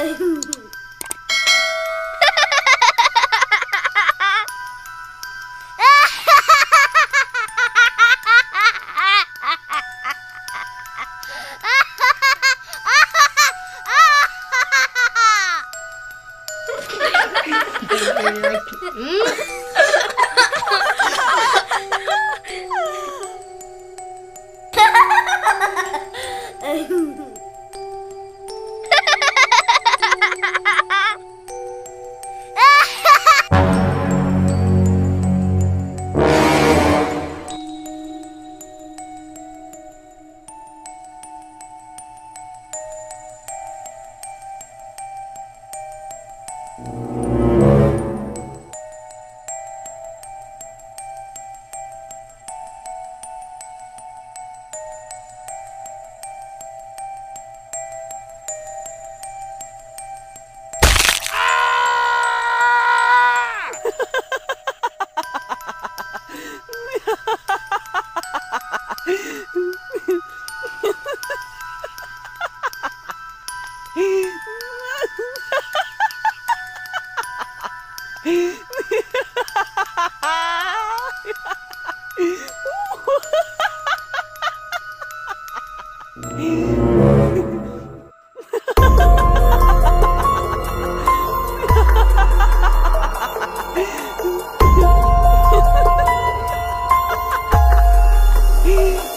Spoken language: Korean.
음. Peace.